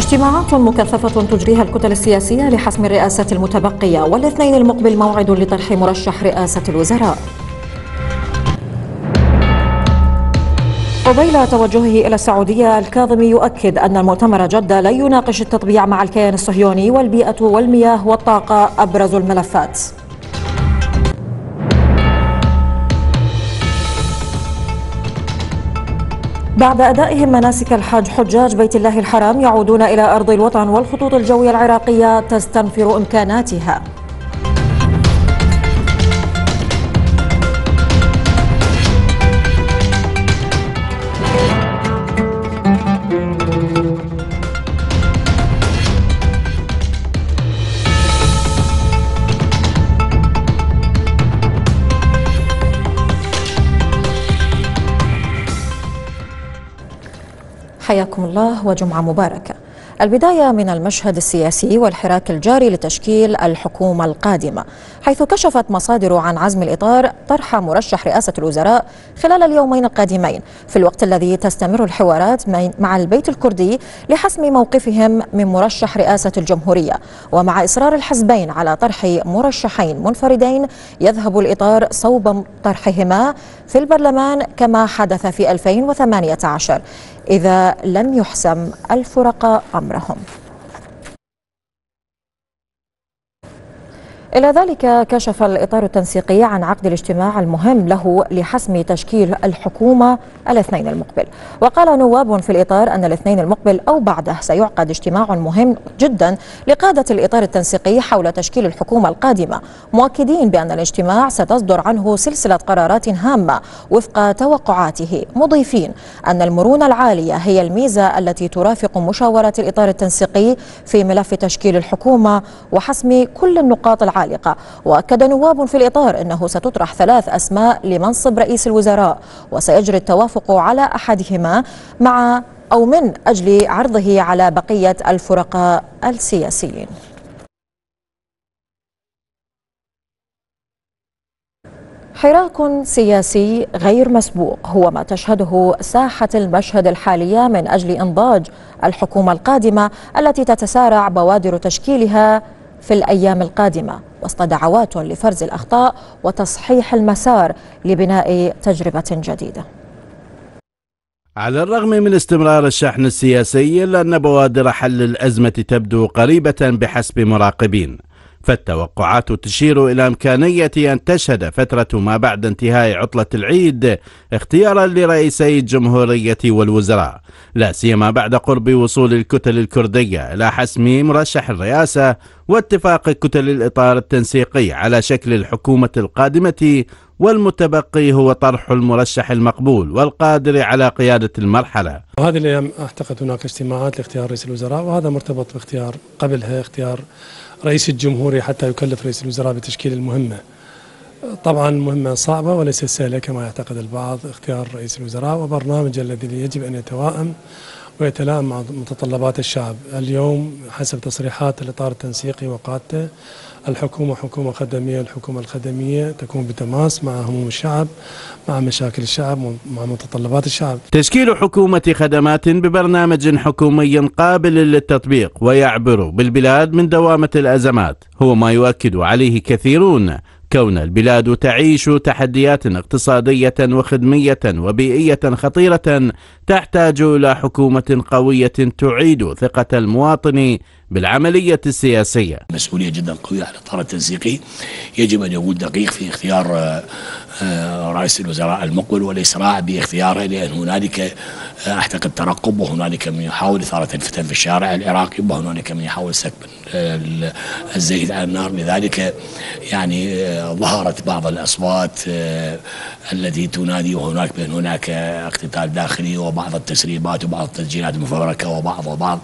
اجتماعات مكثفة تجريها الكتل السياسية لحسم الرئاسة المتبقية والاثنين المقبل موعد لطرح مرشح رئاسة الوزراء. قبيل توجهه إلى السعودية الكاظمي يؤكد أن المؤتمر جدة لن يناقش التطبيع مع الكيان الصهيوني والبيئة والمياه والطاقة أبرز الملفات. بعد أدائهم مناسك الحج حجاج بيت الله الحرام يعودون إلى أرض الوطن والخطوط الجوية العراقية تستنفر إمكاناتها. حياكم الله وجمعة مباركة. البداية من المشهد السياسي والحراك الجاري لتشكيل الحكومة القادمة حيث كشفت مصادر عن عزم الإطار طرح مرشح رئاسة الوزراء خلال اليومين القادمين. في الوقت الذي تستمر الحوارات مع البيت الكردي لحسم موقفهم من مرشح رئاسة الجمهورية ومع إصرار الحزبين على طرح مرشحين منفردين يذهب الإطار صوب طرحهما في البرلمان كما حدث في 2018 إذا لم يحسم الفرقاء أمرهم. إلى ذلك كشف الإطار التنسيقي عن عقد الاجتماع المهم له لحسم تشكيل الحكومة الاثنين المقبل. وقال نواب في الإطار أن الاثنين المقبل أو بعده سيعقد اجتماع مهم جدا لقادة الإطار التنسيقي حول تشكيل الحكومة القادمة مؤكدين بأن الاجتماع ستصدر عنه سلسلة قرارات هامة وفق توقعاته مضيفين أن المرونة العالية هي الميزة التي ترافق مشاورة الإطار التنسيقي في ملف تشكيل الحكومة وحسم كل النقاط العالية العالقة وأكد نواب في الإطار أنه ستطرح ثلاث أسماء لمنصب رئيس الوزراء وسيجري التوافق على أحدهما مع أو من أجل عرضه على بقية الفرقاء السياسيين. حراك سياسي غير مسبوق هو ما تشهده ساحة المشهد الحالية من أجل إنضاج الحكومة القادمة التي تتسارع بوادر تشكيلها في الأيام القادمة وسط دعوات لفرز الأخطاء وتصحيح المسار لبناء تجربة جديدة. على الرغم من استمرار الشحن السياسي إلا أن بوادر حل الأزمة تبدو قريبة بحسب مراقبين. فالتوقعات تشير إلى إمكانية أن تشهد فترة ما بعد انتهاء عطلة العيد اختيارا لرئيسي الجمهورية والوزراء لا سيما بعد قرب وصول الكتل الكردية إلى حسم مرشح الرئاسة واتفاق كتل الإطار التنسيقي على شكل الحكومة القادمة والمتبقي هو طرح المرشح المقبول والقادر على قيادة المرحلة. وهذه الأيام أعتقد هناك اجتماعات لاختيار رئيس الوزراء وهذا مرتبط باختيار قبلها اختيار رئيس الجمهورية حتى يكلف رئيس الوزراء بتشكيل المهمة. طبعا مهمة صعبة وليست سهلة كما يعتقد البعض اختيار رئيس الوزراء وبرنامج الذي يجب أن يتوائم ويتلائم مع متطلبات الشعب. اليوم حسب تصريحات الإطار التنسيقي وقادته الحكومة حكومة خدمية الحكومة الخدمية تكون بتماس مع هموم الشعب مع مشاكل الشعب مع متطلبات الشعب. تشكيل حكومة خدمات ببرنامج حكومي قابل للتطبيق ويعبر بالبلاد من دوامة الأزمات. هو ما يؤكد عليه كثيرون. كون البلاد تعيش تحديات اقتصادية وخدمية وبيئية خطيرة تحتاج إلى حكومة قوية تعيد ثقة المواطن بالعملية السياسية. مسؤولية جدا قوية على الإطار التنسيقي يجب أن يكون دقيق في اختيار آه، رئيس الوزراء المقبل والإسراع باختياره لأن هنالك آه، أعتقد ترقب وهنالك من يحاول إثارة الفتن في الشارع العراقي وهنالك من يحاول سكب الزيت على النار. لذلك يعني ظهرت بعض الأصوات التي تنادي وهناك بين هناك اقتتال داخلي وبعض التسريبات وبعض التسجيلات المفبركة وبعض وبعض.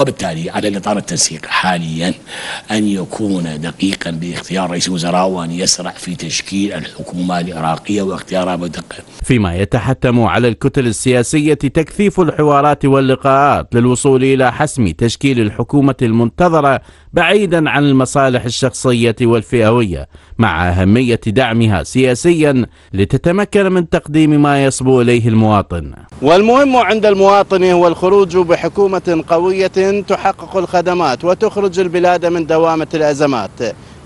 وبالتالي على الإطار التنسيق حاليا أن يكون دقيقا باختيار رئيس الوزراء وأن يسرع في تشكيل الحكومة العراقية واختيارها بدقة فيما يتحتم على الكتل السياسية تكثيف الحوارات واللقاءات للوصول إلى حسم تشكيل الحكومة المنتظرة بعيدا عن المصالح الشخصية والفئوية مع أهمية دعمها سياسيا لتتمكن من تقديم ما يصبو إليه المواطن. والمهم عند المواطن هو الخروج بحكومة قوية تحقق الخدمات وتخرج البلاد من دوامة الأزمات.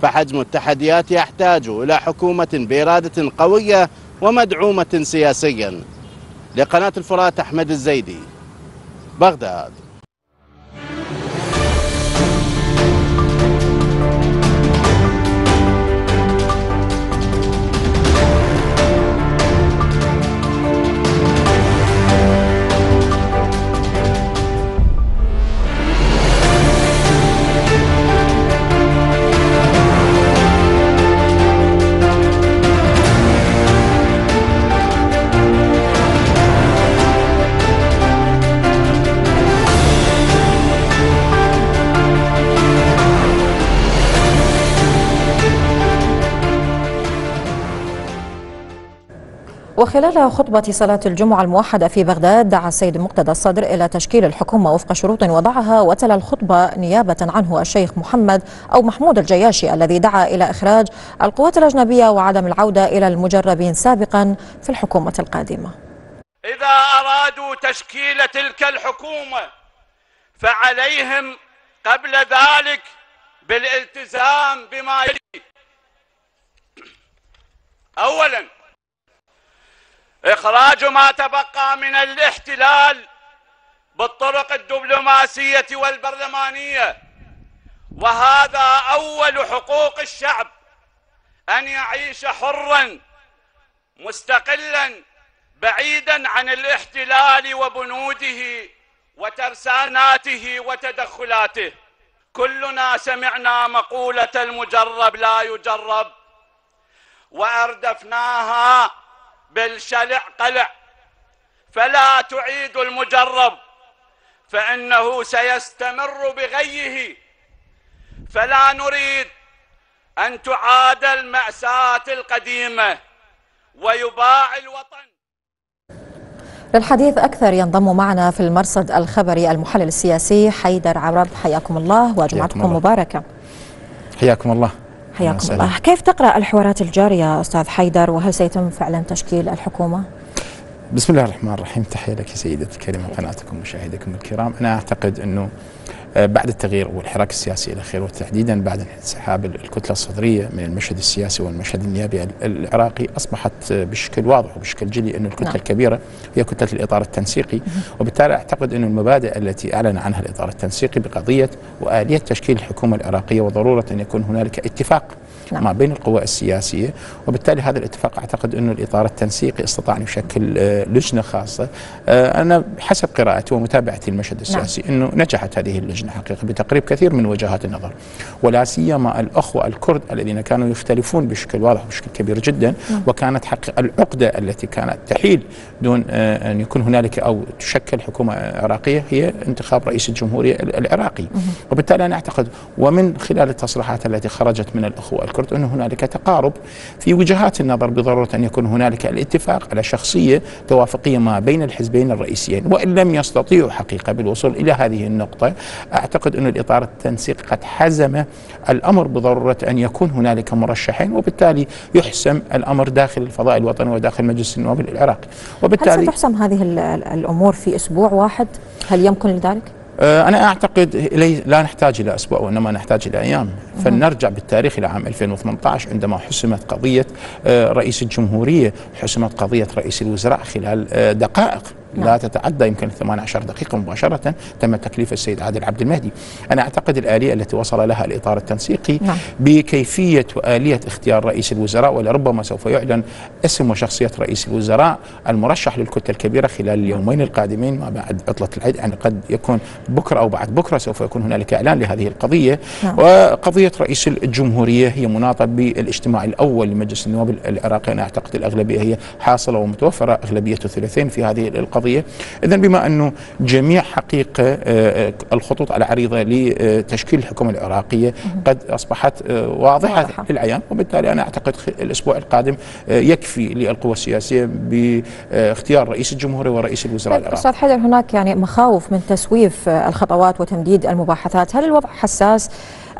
فحجم التحديات يحتاج إلى حكومة بإرادة قوية ومدعومة سياسيا. لقناة الفرات أحمد الزيدي بغداد. وخلال خطبة صلاة الجمعة الموحدة في بغداد دعا السيد مقتدى الصدر إلى تشكيل الحكومة وفق شروط وضعها وتلا الخطبة نيابة عنه الشيخ محمد أو محمود الجياشي الذي دعا إلى إخراج القوات الأجنبية وعدم العودة إلى المجربين سابقا في الحكومة القادمة. إذا أرادوا تشكيل تلك الحكومة فعليهم قبل ذلك بالالتزام بما يلي. أولا إخراج ما تبقى من الاحتلال بالطرق الدبلوماسية والبرلمانية. وهذا أول حقوق الشعب أن يعيش حرا مستقلا بعيدا عن الاحتلال وبنوده وترساناته وتدخلاته. كلنا سمعنا مقولة المجرب لا يجرب وأردفناها بالشلع قلع. فلا تعيد المجرب فإنه سيستمر بغيه. فلا نريد أن تعاد المأساة القديمة ويباع الوطن. للحديث أكثر ينضم معنا في المرصد الخبري المحلل السياسي حيدر عرب حياكم الله وجمعتكم مباركة حياكم الله. حياكم الله. كيف تقرأ الحوارات الجارية أستاذ حيدر؟ وهل سيتم فعلا تشكيل الحكومة؟ بسم الله الرحمن الرحيم. تحية لك سيدتي. الكريمة قناتكم ومشاهديكم الكرام. أنا أعتقد أنه بعد التغيير والحراك السياسي الأخير وتحديدا بعد انسحاب الكتلة الصدرية من المشهد السياسي والمشهد النيابي العراقي أصبحت بشكل واضح وبشكل جلي أن الكتلة نعم. الكبيرة هي كتلة الإطار التنسيقي وبالتالي أعتقد أن المبادئ التي أعلن عنها الإطار التنسيقي بقضية وآلية تشكيل الحكومة العراقية وضرورة أن يكون هنالك اتفاق نعم. ما بين القوى السياسية وبالتالي هذا الاتفاق أعتقد أنه الإطار التنسيقي استطاع أن يشكل آه، لجنة خاصة آه، أنا بحسب قراءتي ومتابعتي المشهد نعم. السياسي نعم. أنه نجحت هذه اللجنة حقيقة بتقريب كثير من وجهات النظر ولا سيما الأخوة الكرد الذين كانوا يختلفون بشكل واضح وبشكل كبير جدا نعم. وكانت حق العقدة التي كانت تحيل دون آه، أن يكون هنالك أو تشكل حكومة عراقية هي انتخاب رئيس الجمهورية العراقي وبالتالي أنا أعتقد ومن خلال التصريحات التي خرجت من الأخوة الكرد أن هنالك تقارب في وجهات النظر بضرورة أن يكون هنالك الاتفاق على شخصية توافقية ما بين الحزبين الرئيسيين وإن لم يستطيعوا حقيقة بالوصول إلى هذه النقطة أعتقد أن الإطار التنسيق قد حزم الأمر بضرورة أن يكون هنالك مرشحين وبالتالي يحسم الأمر داخل الفضاء الوطني وداخل مجلس النواب العراقي وبالتالي هل ستحسم هذه الأمور في أسبوع واحد؟ هل يمكن لذلك؟ آه، أنا أعتقد لا نحتاج إلى أسبوع وإنما نحتاج إلى أيام. فلنرجع بالتاريخ إلى عام 2018 عندما حسمت قضية آه، رئيس الجمهورية حسمت قضية رئيس الوزراء خلال آه، لا نعم. تتعدى يمكن 18 دقيقة مباشرة تم تكليف السيد عادل عبد المهدي أنا أعتقد الآلية التي وصل لها الإطار التنسيقي نعم. بكيفية وآلية اختيار رئيس الوزراء ولربما سوف يعلن اسم وشخصية رئيس الوزراء المرشح للكتلة الكبيرة خلال اليومين القادمين ما بعد عطلة العيد يعني قد يكون بكرة أو بعد بكرة سوف يكون هنالك إعلان لهذه القضية نعم. وقضية رئيس الجمهورية هي مناطة بالاجتماع الأول لمجلس النواب العراقي أنا أعتقد الأغلبية هي حاصلة ومتوفرة أغلبية الثلاثين في هذه القضية القضية. اذا بما انه جميع حقيقة آه، الخطوط العريضه لتشكيل الحكومة العراقية قد أصبحت آه، واضحة واضحة. للعيان وبالتالي أنا أعتقد خ- الأسبوع القادم آه، يكفي للقوى السياسية باختيار رئيس الجمهوريه ورئيس الوزراء العراقي. أستاذ حيدر هناك يعني مخاوف من تسويف آه، الخطوات وتمديد المباحثات، هل الوضع حساس؟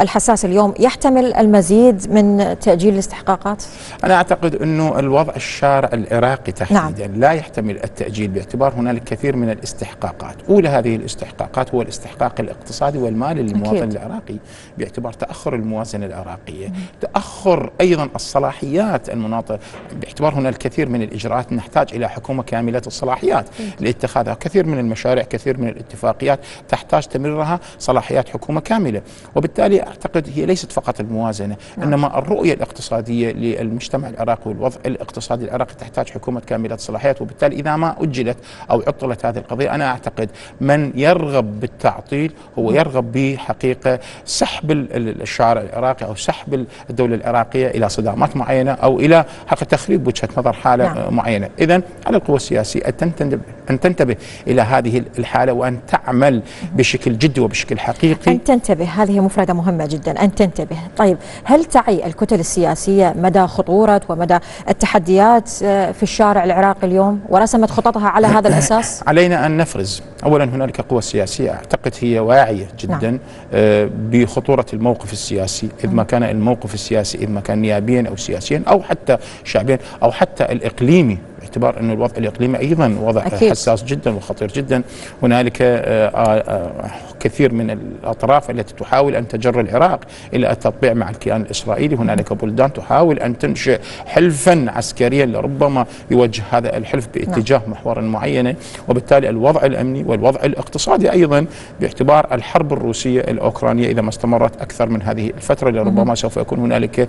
الحساس اليوم يحتمل المزيد من تأجيل الاستحقاقات؟ أنا أعتقد أنه الوضع الشارع العراقي تحديدا نعم. لا يحتمل التأجيل باعتبار هنالك كثير من الاستحقاقات أولى هذه الاستحقاقات هو الاستحقاق الاقتصادي والمالي للمواطن أكيد. العراقي باعتبار تأخر الموازنة العراقية تأخر أيضا الصلاحيات المناطة باعتبار هناك الكثير من الإجراءات نحتاج إلى حكومة كاملة الصلاحيات لاتخاذها كثير من المشاريع كثير من الاتفاقيات تحتاج تمريرها صلاحيات حكومة كاملة وبالتالي أعتقد هي ليست فقط الموازنة إنما الرؤية الاقتصادية للمجتمع العراقي والوضع الاقتصادي العراقي تحتاج حكومة كاملة الصلاحيات وبالتالي إذا ما أجلت أو عطلت هذه القضية أنا أعتقد من يرغب بالتعطيل هو يرغب بحقيقة سحب ال- ال- الشارع العراقي أو سحب الدولة العراقية إلى صدامات معينة أو إلى حق تخريب وجهة نظر حالة نعم. نعم. معينة إذا على القوى السياسية أن تنتبه, أن تنتبه إلى هذه الحالة وأن تعمل بشكل جدي وبشكل حقيقي أن تنتبه هذه مفردة مهمة جدا أن تنتبه طيب هل تعي الكتل السياسية مدى خطورة ومدى التحديات آه، في الشارع العراقي اليوم ورسمت خططها على هذا الأساس؟ علينا أن نفرز أولا هنالك قوى سياسية أعتقد هي واعية جدا نعم. نعم. بخطورة الموقف السياسي إذ ما كان الموقف السياسي إذ ما كان نيابيا أو سياسيا أو حتى شعبيا أو حتى الإقليمي باعتبار أن الوضع الإقليمي أيضا وضع أكيد. حساس جدا وخطير جدا. هنالك آه، آه، آه، كثير من الأطراف التي تحاول أن تجر العراق إلى التطبيع مع الكيان الإسرائيلي. هنالك بلدان تحاول أن تنشئ حلفا عسكريا لربما يوجه هذا الحلف باتجاه محور معين وبالتالي الوضع الأمني والوضع الاقتصادي أيضا باعتبار الحرب الروسية الأوكرانية إذا ما استمرت أكثر من هذه الفترة. لربما سوف يكون هنالك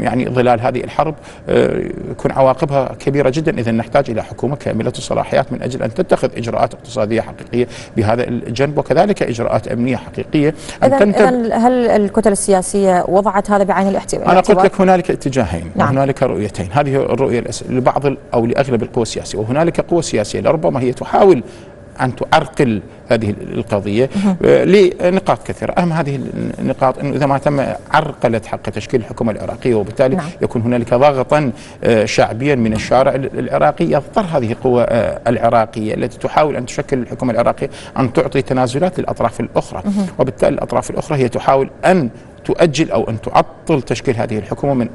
يعني ظلال هذه الحرب يكون عواقبها كبيرة جدا. إذا نحتاج إلى حكومة كاملة الصلاحيات من أجل أن تتخذ إجراءات اقتصادية حقيقية بهذا الجانب وكذلك إجراءات أمنية حقيقية أن إذا إذا هل الكتل السياسية وضعت هذا بعين الاعتبار؟ أنا قلت لك هنالك اتجاهين نعم. وهنالك رؤيتين هذه الرؤية لبعض أو لأغلب القوى السياسية وهنالك قوى سياسية لربما هي تحاول أن تعرقل هذه ال- القضية آه، لنقاط كثيرة. أهم هذه النقاط أنه إذا ما تم عرقلة حق تشكيل الحكومة العراقية وبالتالي نعم. يكون هنالك ضغطا آه، شعبيا من الشارع ال- العراقي يضطر هذه القوى آه، العراقية التي تحاول أن تشكل الحكومة العراقية أن تعطي تنازلات للأطراف الأخرى. وبالتالي الأطراف الأخرى هي تحاول أن تؤجل أو أن تعطل تشكيل هذه الحكومة من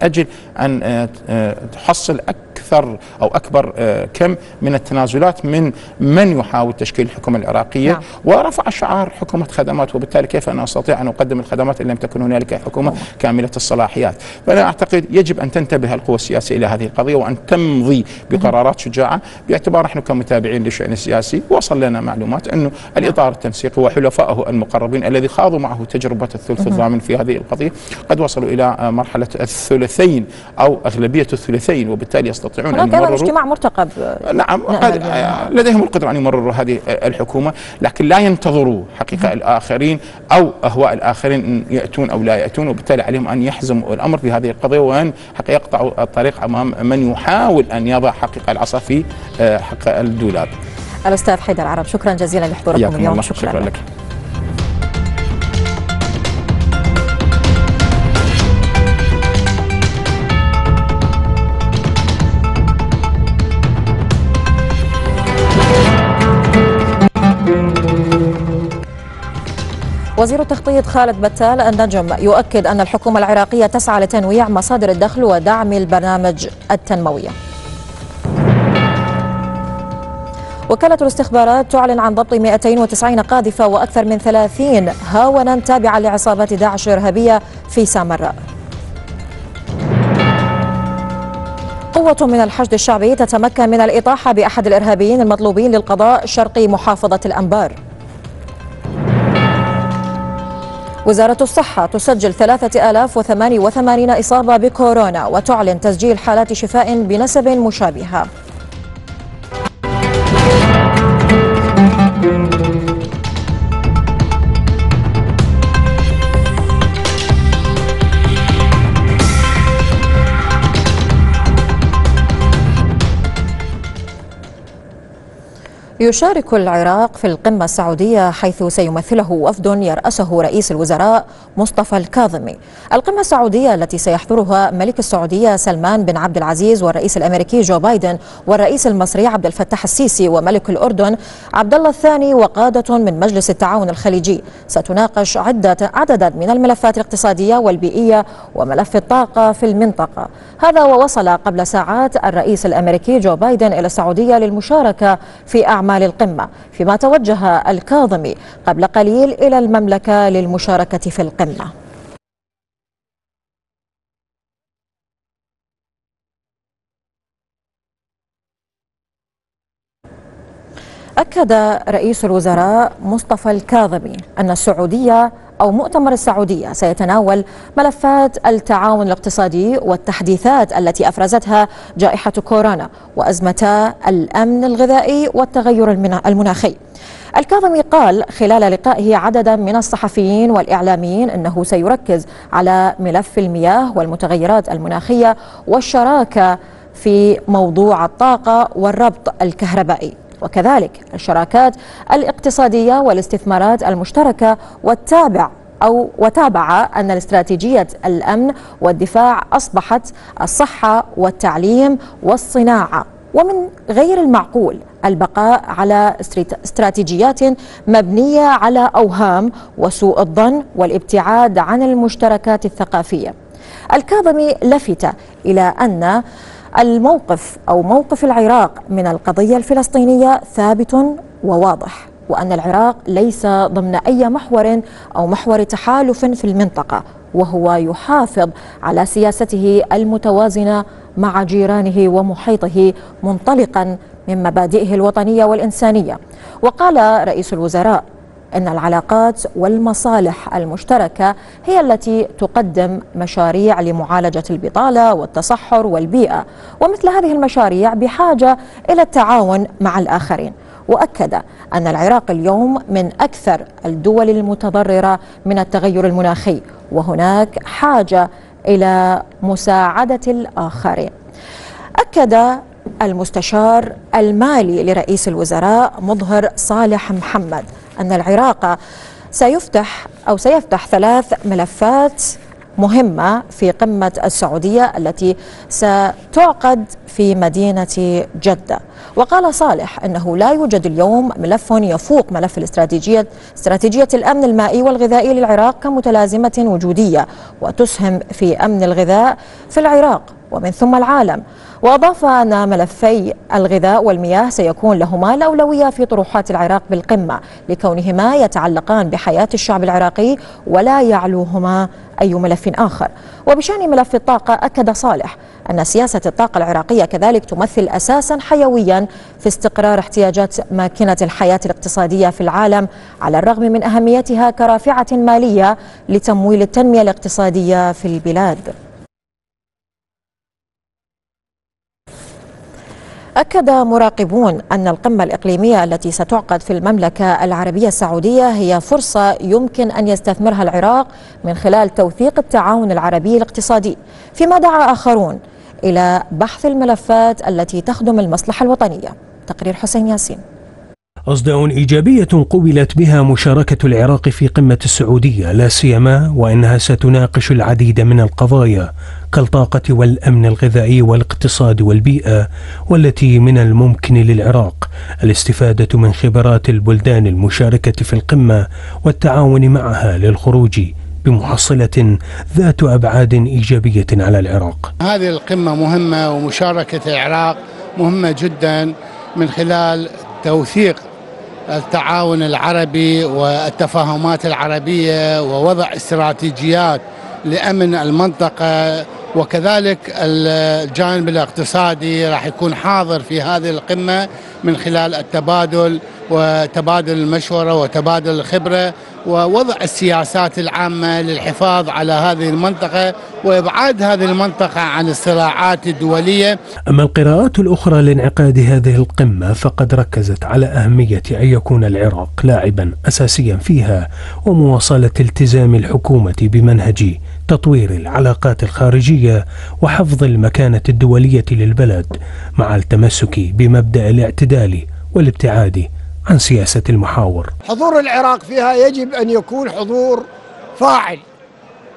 آه، آه، تحصل أكثر أو أكبر آه، كم من التنازلات من من يحاول تشكيل الحكومة العراقية نعم. ورفع شعار حكومة خدمات وبالتالي كيف أنا أستطيع أن أقدم الخدمات إن لم تكن هنالك حكومة كاملة الصلاحيات. فأنا أعتقد يجب أن تنتبه القوى السياسية إلى هذه القضية وأن تمضي بقرارات شجاعة. باعتبار نحن كمتابعين للشأن السياسي وصل لنا معلومات انه الإطار التنسيقي وحلفائه المقربين الذي خاضوا معه تجربة الثلث الضامن في هذه القضية. قد وصلوا إلى مرحلة الثلثين أو أغلبية الثلثين وبالتالي يستطيعون أن هناك أيضا يمرروا. اجتماع مرتقب. نعم نأمل قد- بأنه- لديهم القدرة أن يمرروا هذه الحكومة لكن لا ينتظروا حقيقة الآخرين أو أهواء الآخرين أن يأتون أو لا يأتون وبالتالي عليهم أن يحزموا الأمر في هذه القضية وأن حقيقة يقطعوا الطريق أمام من يحاول أن يضع حقيقة العصا في آه، حق الدولاب. الأستاذ حيدر عرب شكرا جزيلا لحضوركم اليوم. الله شكرا لك. وزير التخطيط خالد بتال النجم يؤكد أن الحكومة العراقية تسعى لتنويع مصادر الدخل ودعم البرنامج التنموي. وكالة الاستخبارات تعلن عن ضبط 290 قاذفة وأكثر من 30 هاونا تابعة لعصابات داعش الإرهابية في سامراء قوة من الحشد الشعبي تتمكن من الإطاحة بأحد الإرهابيين المطلوبين للقضاء شرقي محافظة الأنبار. وزارة الصحة تسجل 3088 إصابة بكورونا وتعلن تسجيل حالات شفاء بنسب مشابهة. يشارك العراق في القمة السعودية حيث سيمثله وفد يرأسه رئيس الوزراء مصطفى الكاظمي. القمة السعودية التي سيحضرها ملك السعودية سلمان بن عبد العزيز والرئيس الأمريكي جو بايدن والرئيس المصري عبد الفتاح السيسي وملك الأردن عبد الله الثاني وقادة من مجلس التعاون الخليجي. ستناقش عدة عددا من الملفات الاقتصادية والبيئية وملف الطاقة في المنطقة. هذا ووصل قبل ساعات الرئيس الأمريكي جو بايدن إلى السعودية للمشاركة في أعمال القمة فيما توجه الكاظمي قبل قليل إلى المملكة للمشاركة في القمة. أكد رئيس الوزراء مصطفى الكاظمي أن السعودية أو مؤتمر السعودية. سيتناول ملفات التعاون الاقتصادي والتحديثات التي أفرزتها جائحة كورونا وأزمتا الأمن الغذائي والتغير المناخي. الكاظمي قال خلال لقائه عددا من الصحفيين والإعلاميين أنه سيركز على ملف المياه والمتغيرات المناخية والشراكة في موضوع الطاقة والربط الكهربائي. وكذلك الشراكات الاقتصادية والاستثمارات المشتركة والتابع أو وتابع أن الاستراتيجية الأمن والدفاع أصبحت الصحة والتعليم والصناعة. ومن غير المعقول البقاء على استراتيجيات مبنية على أوهام وسوء الظن والابتعاد عن المشتركات الثقافية. الكاظمي لفت إلى أن الموقف أو موقف العراق من القضية الفلسطينية ثابت وواضح وأن العراق ليس ضمن أي محور أو محور تحالف في المنطقة وهو يحافظ على سياسته المتوازنة مع جيرانه ومحيطه منطلقا من مبادئه الوطنية والإنسانية. وقال رئيس الوزراء أن العلاقات والمصالح المشتركة هي التي تقدم مشاريع لمعالجة البطالة والتصحر والبيئة ومثل هذه المشاريع بحاجة إلى التعاون مع الآخرين. وأكد أن العراق اليوم من أكثر الدول المتضررة من التغير المناخي وهناك حاجة إلى مساعدة الآخرين. أكد المستشار المالي لرئيس الوزراء مظهر صالح محمد أن العراق سيفتح أو سيفتح ثلاث ملفات مهمة في قمة السعودية التي ستعقد في مدينة جدة. وقال صالح أنه لا يوجد اليوم ملف يفوق ملف الاستراتيجية استراتيجية الأمن المائي والغذائي للعراق كمتلازمة وجودية وتسهم في أمن الغذاء في العراق. ومن ثم العالم. وأضاف أن ملفي الغذاء والمياه سيكون لهما الأولوية في طروحات العراق بالقمة لكونهما يتعلقان بحياة الشعب العراقي ولا يعلوهما أي ملف آخر. وبشأن ملف الطاقة أكد صالح أن سياسة الطاقة العراقية كذلك تمثل أساسا حيويا في استقرار احتياجات ماكنة الحياة الاقتصادية في العالم على الرغم من أهميتها كرافعة مالية لتمويل التنمية الاقتصادية في البلاد. أكد مراقبون أن القمة الإقليمية التي ستعقد في المملكة العربية السعودية هي فرصة يمكن أن يستثمرها العراق من خلال توثيق التعاون العربي الاقتصادي. فيما دعا آخرون إلى بحث الملفات التي تخدم المصلحة الوطنية. تقرير حسين ياسين. أصداء إيجابية قبلت بها مشاركة العراق في قمة السعودية لا سيما وأنها ستناقش العديد من القضايا كالطاقة والأمن الغذائي والاقتصاد والبيئة والتي من الممكن للعراق. الاستفادة من خبرات البلدان المشاركة في القمة والتعاون معها للخروج بمحصلة ذات أبعاد إيجابية على العراق. هذه القمة مهمة ومشاركة العراق مهمة جدا من خلال توثيق التعاون العربي والتفاهمات العربية ووضع استراتيجيات لأمن المنطقة وكذلك الجانب الاقتصادي راح يكون حاضر في هذه القمة من خلال التبادل وتبادل المشورة وتبادل الخبرة ووضع السياسات العامة للحفاظ على هذه المنطقة وإبعاد هذه المنطقة عن الصراعات الدولية. أما القراءات الأخرى لانعقاد هذه القمة فقد ركزت على أهمية أن يكون العراق لاعبا أساسيا فيها ومواصلة التزام الحكومة بمنهج تطوير العلاقات الخارجية وحفظ المكانة الدولية للبلد مع التمسك بمبدأ الاعتدال والابتعاد عن سياسة المحاور. حضور العراق فيها يجب أن يكون حضور فاعل.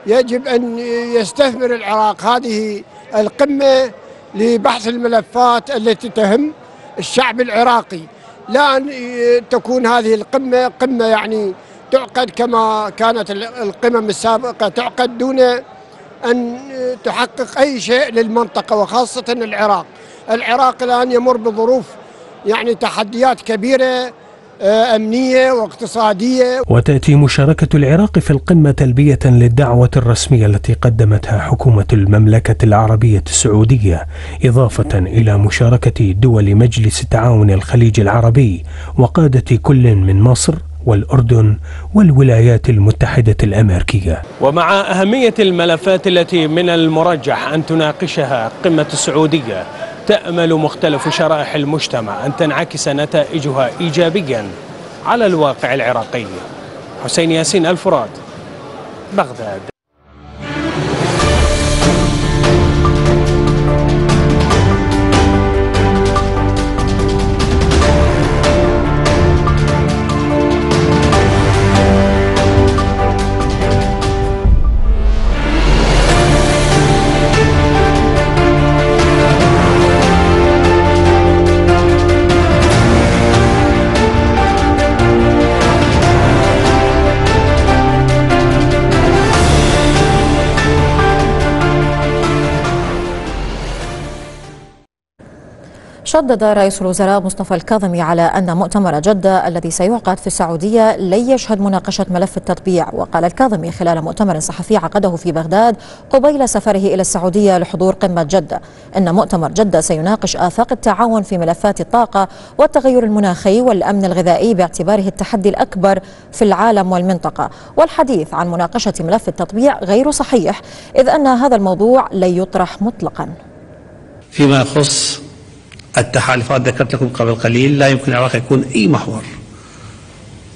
يجب أن يستثمر العراق. هذه القمة لبحث الملفات التي تهم الشعب العراقي. لا أن تكون هذه القمة قمة يعني تعقد كما كانت القمم السابقة تعقد دون أن تحقق أي شيء للمنطقة وخاصة العراق. العراق الآن يمر بظروف يعني تحديات كبيرة آه، أمنية واقتصادية. وتأتي مشاركة العراق في القمة تلبية للدعوة الرسمية التي قدمتها حكومة المملكة العربية السعودية إضافة إلى مشاركة دول مجلس تعاون الخليج العربي وقادة كل من مصر والأردن والولايات المتحدة الأمريكية. ومع أهمية الملفات التي من المرجح أن تناقشها قمة السعودية تأمل مختلف شرائح المجتمع أن تنعكس نتائجها إيجابيا على الواقع العراقي. حسين ياسين الفراد بغداد. شدد رئيس الوزراء مصطفى الكاظمي على أن مؤتمر جدة الذي سيعقد في السعودية لن يشهد مناقشة ملف التطبيع. وقال الكاظمي خلال مؤتمر صحفي عقده في بغداد قبيل سفره إلى السعودية لحضور قمة جدة. إن مؤتمر جدة سيناقش آفاق التعاون في ملفات الطاقة والتغير المناخي والأمن الغذائي باعتباره التحدي الأكبر في العالم والمنطقة. والحديث عن مناقشة ملف التطبيع غير صحيح إذ أن هذا الموضوع لن يطرح مطلقا. فيما يخص التحالفات ذكرت لكم قبل قليل لا يمكن العراق يكون أي محور.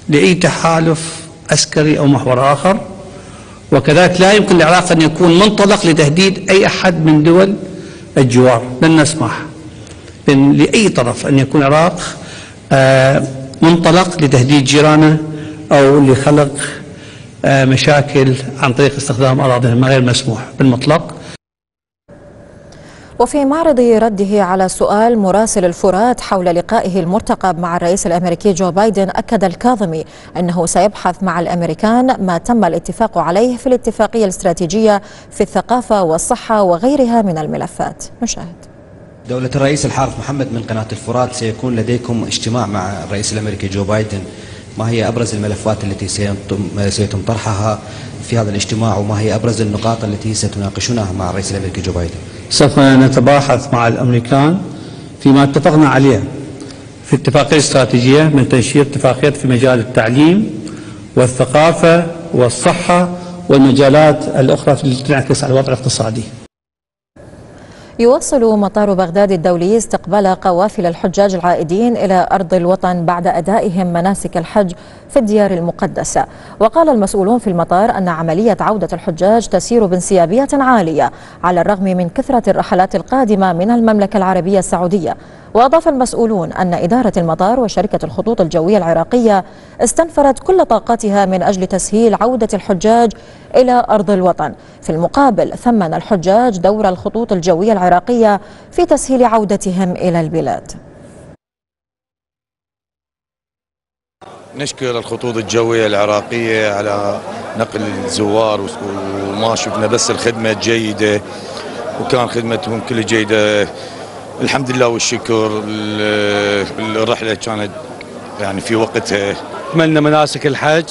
لأي تحالف عسكري أو محور آخر. وكذلك لا يمكن العراق أن يكون منطلق لتهديد أي أحد من دول الجوار. لن نسمح لأي طرف أن يكون العراق آه، منطلق لتهديد جيرانه أو لخلق آه، مشاكل عن طريق استخدام أراضيهم غير مسموح بالمطلق. وفي معرض رده على سؤال مراسل الفرات حول لقائه المرتقب مع الرئيس الأمريكي جو بايدن أكد الكاظمي أنه سيبحث مع الأمريكان ما تم الاتفاق عليه في الاتفاقية الاستراتيجية في الثقافة والصحة وغيرها من الملفات. نشاهد دولة الرئيس الحارث محمد من قناة الفرات سيكون لديكم اجتماع مع الرئيس الأمريكي جو بايدن. ما هي أبرز الملفات التي سيتم طرحها في هذا الاجتماع وما هي أبرز النقاط التي ستناقشونها مع الرئيس الأمريكي جو بايدن؟ سوف نتباحث مع الأمريكان فيما اتفقنا عليه في اتفاقية استراتيجية من تنشير اتفاقيات في مجال التعليم والثقافة والصحة والمجالات الأخرى التي تنعكس على الوضع الاقتصادي. يواصل مطار بغداد الدولي استقبال قوافل الحجاج العائدين إلى أرض الوطن بعد أدائهم مناسك الحج في الديار المقدسة وقال المسؤولون في المطار أن عملية عودة الحجاج تسير بانسيابية عالية على الرغم من كثرة الرحلات القادمة من المملكة العربية السعودية. وأضاف المسؤولون أن إدارة المطار وشركة الخطوط الجوية العراقية استنفرت كل طاقتها من أجل تسهيل عودة الحجاج إلى أرض الوطن. في المقابل ثمن الحجاج دور الخطوط الجوية العراقية في تسهيل عودتهم إلى البلاد. نشكر الخطوط الجوية العراقية على نقل الزوار وما شفنا بس الخدمة الجيدة وكان خدمتهم كل جيدة الحمد لله والشكر الرحلة كانت يعني في وقتها. عملنا مناسك الحج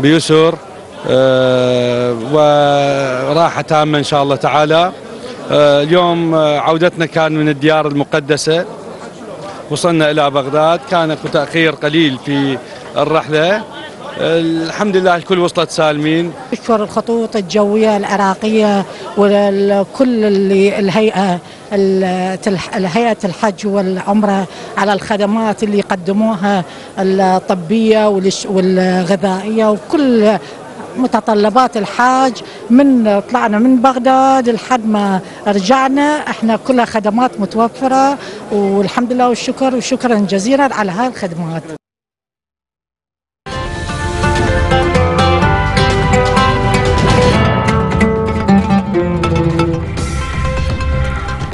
بيسر آه، وراحة تامة إن شاء الله تعالى. آه، اليوم عودتنا كان من الديار المقدسة. وصلنا إلى بغداد. كان تأخير قليل في الرحلة. الحمد لله الكل وصلت سالمين. اشكر الخطوط الجوية العراقية وكل اللي الهيئه هيئه الحج والعمرة على الخدمات اللي قدموها الطبية والغذائية وكل متطلبات الحاج. من طلعنا من بغداد لحد ما رجعنا إحنا كلها خدمات متوفرة والحمد لله والشكر وشكرا جزيلا على هاي الخدمات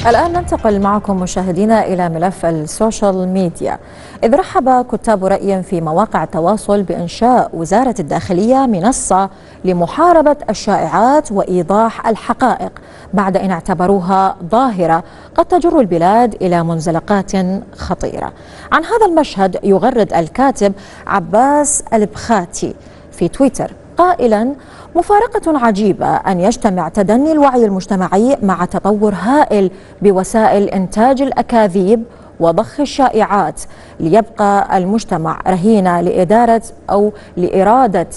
الآن ننتقل معكم مشاهدينا إلى ملف ال social media. إذ رحب كتاب رأي في مواقع التواصل بإنشاء وزارة الداخلية منصة لمحاربة الشائعات وإيضاح الحقائق بعد أن اعتبروها ظاهرة قد تجر البلاد إلى منزلقات خطيرة. عن هذا المشهد يغرد الكاتب عباس البخاتي في تويتر قائلا مفارقة عجيبة أن يجتمع تدني الوعي المجتمعي مع تطور هائل بوسائل إنتاج الأكاذيب وضخ الشائعات ليبقى المجتمع رهينة لإدارة أو لإرادة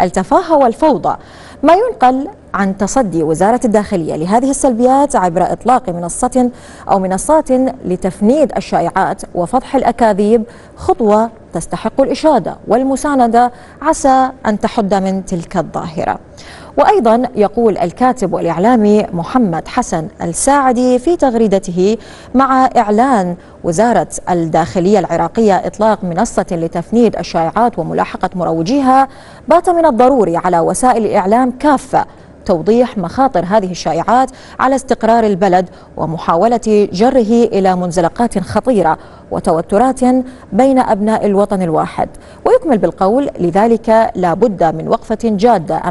التفاهة والفوضى. ما ينقل عن تصدي وزارة الداخلية لهذه السلبيات عبر إطلاق منصة أو منصات لتفنيد الشائعات وفضح الأكاذيب خطوة تستحق الإشادة والمساندة عسى أن تحد من تلك الظاهرة. وأيضا يقول الكاتب والإعلامي محمد حسن الساعدي في تغريدته مع إعلان وزارة الداخلية العراقية إطلاق منصة لتفنيد الشائعات وملاحقة مروجيها بات من الضروري على وسائل الإعلام كافة توضيح مخاطر هذه الشائعات على استقرار البلد ومحاولة جره إلى منزلقات خطيرة وتوترات بين أبناء الوطن الواحد. ويكمل بالقول لذلك لا بد من وقفة جادة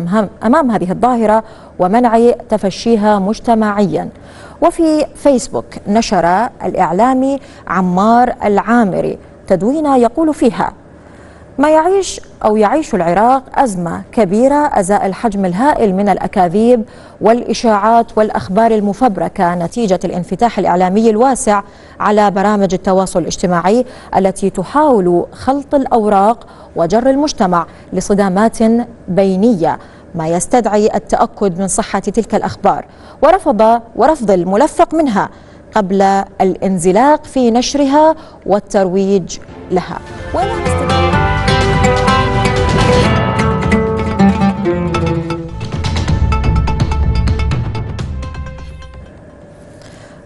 أمام هذه الظاهرة ومنع تفشيها مجتمعيا. وفي فيسبوك نشر الإعلامي عمار العامري تدوينة يقول فيها ما يعيش أو يعيش العراق أزمة كبيرة أزاء الحجم الهائل من الأكاذيب والإشاعات والأخبار المفبركة نتيجة الانفتاح الإعلامي الواسع على برامج التواصل الاجتماعي التي تحاول خلط الأوراق وجر المجتمع لصدامات بينية ما يستدعي التأكد من صحة تلك الأخبار. ورفض ورفض الملفق منها قبل الانزلاق في نشرها والترويج لها.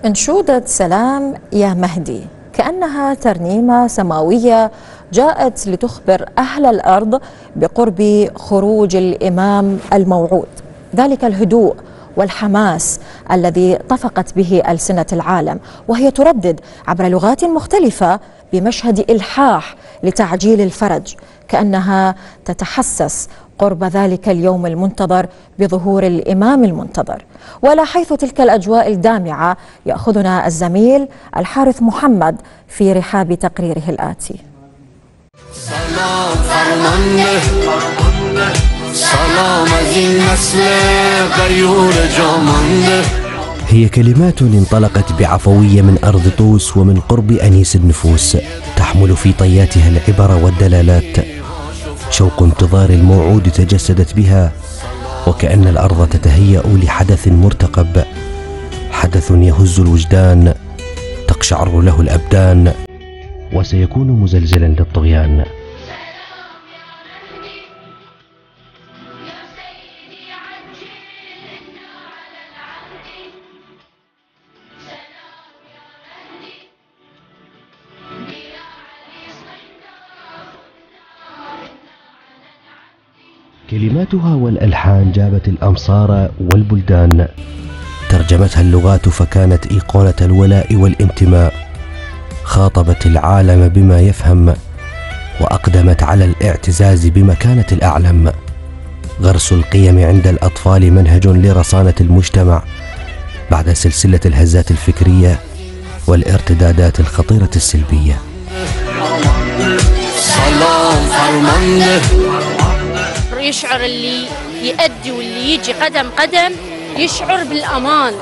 انشودة سلام يا مهدي. كأنها ترنيمة سماوية جاءت لتخبر أهل الأرض بقرب خروج الإمام الموعود. ذلك الهدوء والحماس الذي طفقت به ألسنة العالم وهي تردد عبر لغات مختلفة بمشهد إلحاح لتعجيل الفرج كأنها تتحسس قرب ذلك اليوم المنتظر بظهور الإمام المنتظر. ولا حيث تلك الأجواء الدامعة يأخذنا الزميل الحارث محمد في رحاب تقريره الآتي. هي كلمات انطلقت بعفوية من أرض طوس ومن قرب أنيس النفوس تحمل في طياتها العبر والدلالات. شوق انتظار الموعود تجسدت بها وكأن الأرض تتهيأ لحدث مرتقب. حدث يهز الوجدان تقشعر له الأبدان وسيكون مزلزلا للطغيان. كلماتها والألحان جابت الأمصار والبلدان. ترجمتها اللغات فكانت إيقونة الولاء والانتماء. خاطبت العالم بما يفهم وأقدمت على الاعتزاز بمكانة الأعلم. غرس القيم عند الأطفال منهج لرصانة المجتمع بعد سلسلة الهزات الفكرية والارتدادات الخطيرة السلبية. سلام فرمانده يشعر اللي يأدي واللي يجي قدم قدم يشعر بالأمان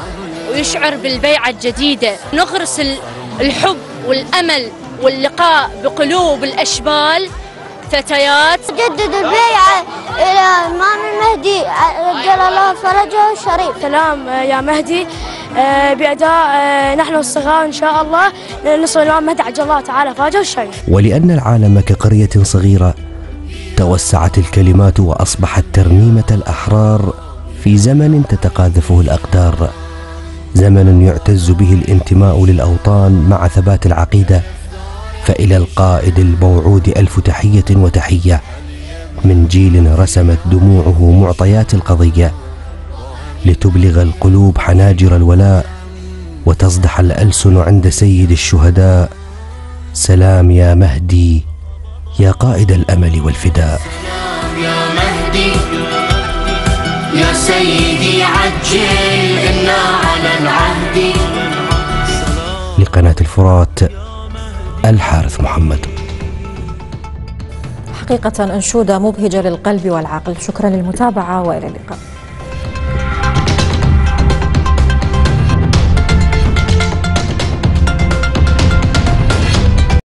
ويشعر بالبيعة الجديدة. نغرس الحب والأمل واللقاء بقلوب الأشبال. فتيات جدد البيعة إلى إمام المهدي عجل الله فرجه الشريف. سلام يا مهدي. آه، بأداء آه، نحن الصغار إن شاء الله نصل الإمام مهدي عجل الله تعالى فرجه الشريف. ولأن العالم كقرية صغيرة توسعت الكلمات وأصبحت ترنيمة الأحرار في زمن تتقاذفه الأقدار. زمن يعتز به الانتماء للأوطان مع ثبات العقيدة فإلى القائد الموعود ألف تحية وتحية. من جيل رسمت دموعه معطيات القضية. لتبلغ القلوب حناجر الولاء وتصدح الألسن عند سيد الشهداء. سلام يا مهدي يا قائد الأمل والفداء. يا مهدي يا سيدي عجل إنا على العهد. لقناة الفرات الحارث محمد. حقيقة أنشودة مبهجة للقلب والعقل. شكرا للمتابعة وإلى اللقاء.